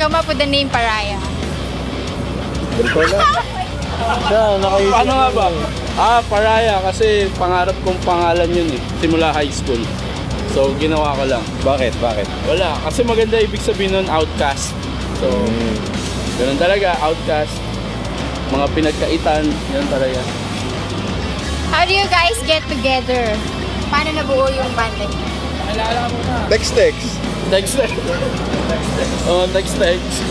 come up with the name lang. Siya, nakaisip. Paano nga ba? Ah, Paraya kasi pangarap kong pangalan yun eh. Simula high school. So, ginawa ko lang. Bakit? Bakit? Wala. Kasi maganda ibig sabihin nun, outcast. So, Hmm. ganun talaga, outcast. Mga pinagkaitan, yan talaga. How do you guys get together? Paano nabuo yung banda niyo? Text, text. Text, text. oh, text, text.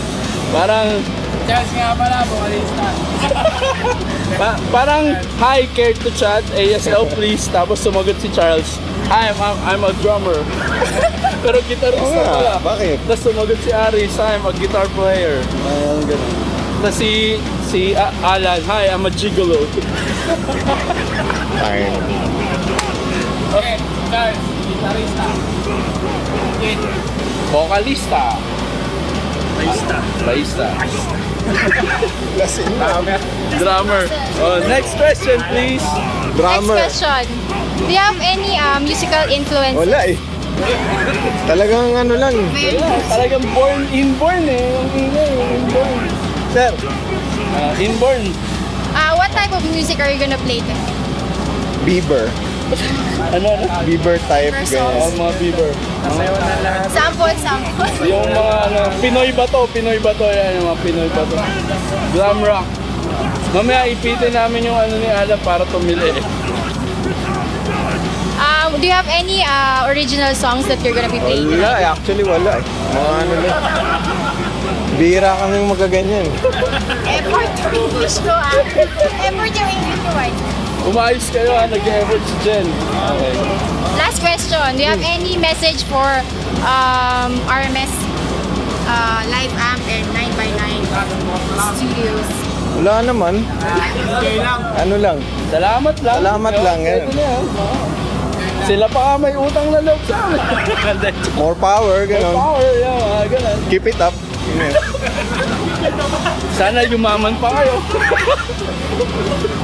Parang, Charles nga pala, vocalista. pa- parang, hi, care to chat, ASL please. Tapos sumagot si Charles, hi, I'm, I'm a drummer. Pero guitarist Oo na pala. bakit? Tapos sumagot si Aris, hi, I'm a guitar player. Ayun, ganun. Tapos si, si A- Alan, hi, I'm a gigolo. Ayun. Okay, Charles, gitarista. Kid, Vocalista. Baista. Baista. Lasing. Drummer. Oh, next question, please. Drummer. Next question. Do you have any uh, musical influence? Wala eh. Talagang ano lang. Very Talagang born, inborn eh. Inborn. Sir, Ah, inborn. Uh, what type of music are you gonna play then? Bieber. Ano, ano? Bieber type. Bieber Ganyan. Oh, mga Bieber. nasayaw na lahat. Sample, sample. Yung mga ano, Pinoy ba to? Pinoy ba to? Yan, yung mga Pinoy ba to? Glam rock. Mamaya ipitin namin yung ano ni Alan para tumili eh. Um, do you have any uh, original songs that you're gonna be playing? Wala eh. Actually, wala eh. Mga ano lang. Bira kaming magaganyan. Effort to English ko ah. Umayos kayo ha, nag-effort si Jen. Okay. Last question. Do you have any message for um, RMS uh, Live Amp and 9x9 Studios? Wala naman. Okay lang. Ano lang. Salamat lang. Salamat lang, yan. na yan. Sila pa nga may utang na loob sa amin. More power, ganon. Power, yan, mga ganun. Keep it up. Sana yumaman pa kayo.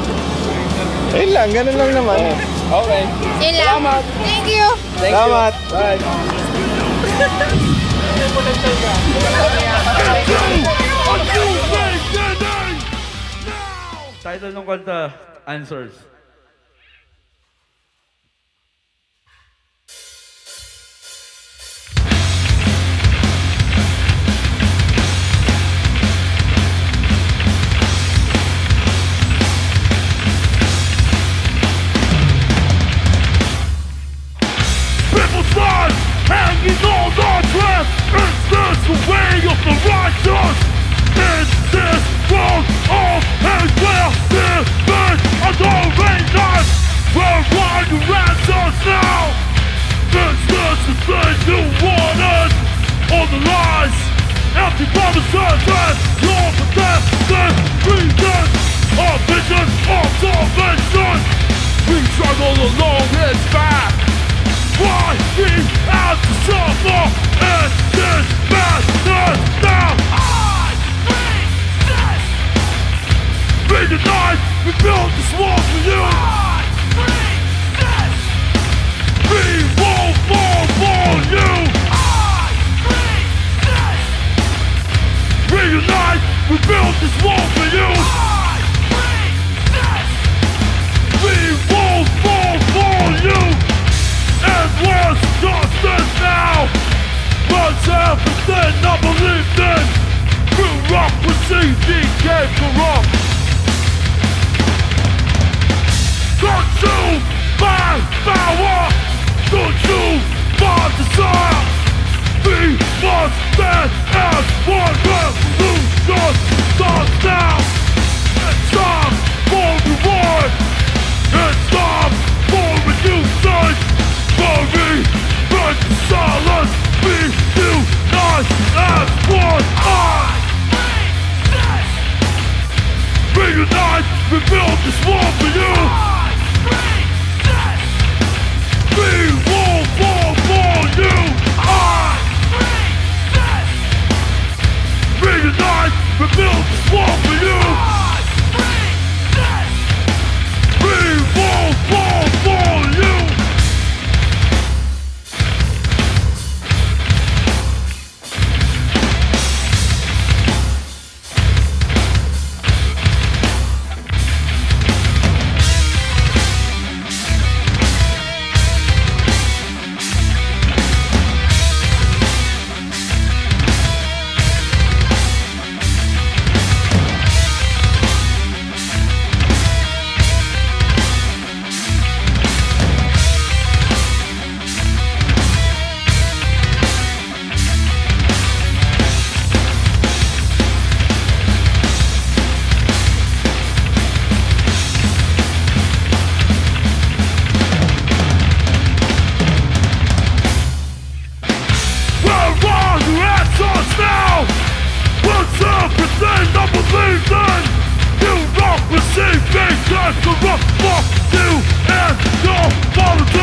Ayun lang, ganun lang naman. Okay. Yun lang. Salamat. Thank you. Thank Salamat. you. Bye. Title ng kanta, Answers. They do want us All the lies Empty promises. We built this wall for you. We won't fall for you. Endless justice now. Burns everything I believed in Bureaucracy became corrupt. Consumed by power? Consumed by desire? We must We built this wall for you. See me just to run fuck you and your father